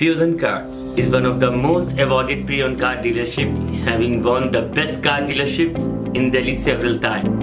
Fusion Cars is one of the most awarded pre-owned car dealership having won the best car dealership in Delhi several times.